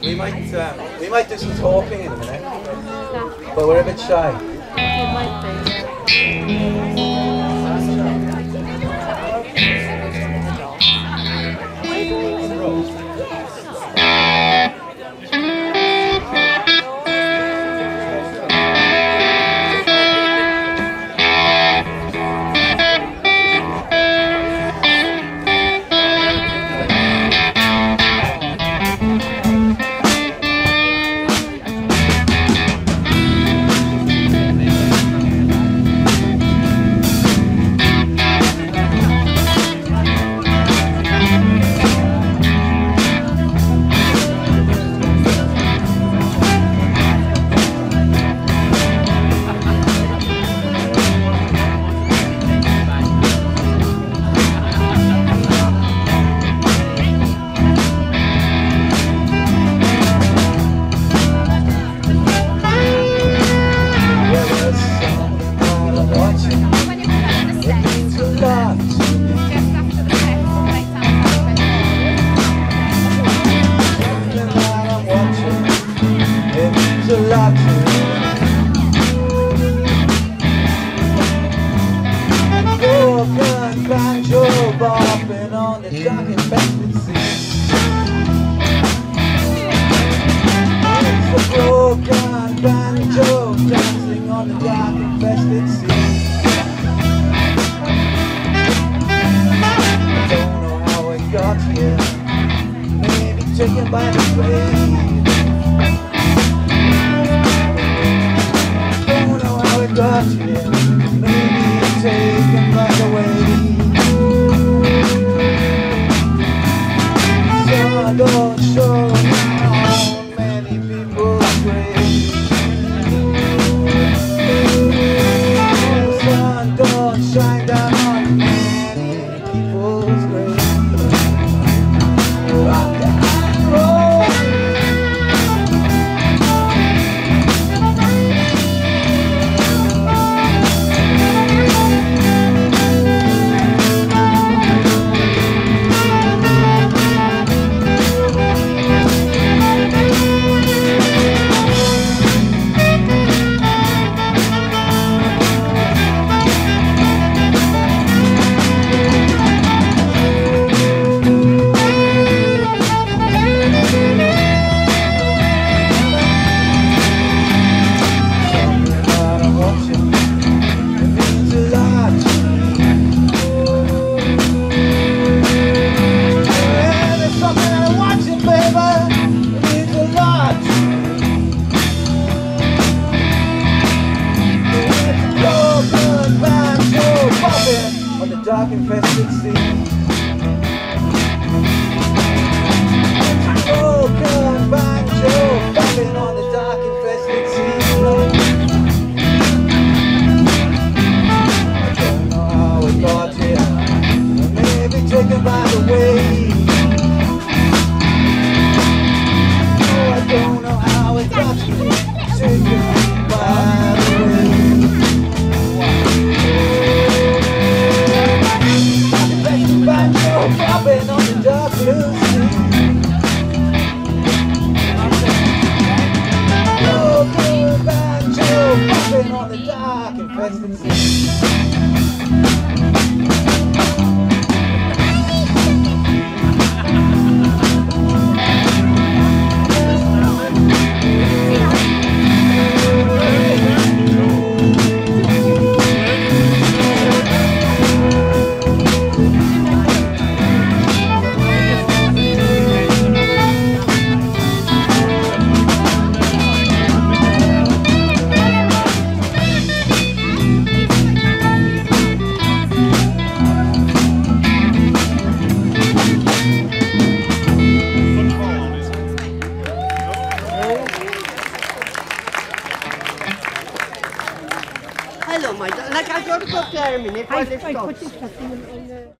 We might um, we might do some talking in a minute, but we're a bit shy. one crack drove off and on the docket vacancy. It's a broken banjo dancing on the dock infested sea. I don't know how got here, maybe taken by the wave. I don't know how it got here. rock infested sixteen. maar dan, dan kan ik ook een keer.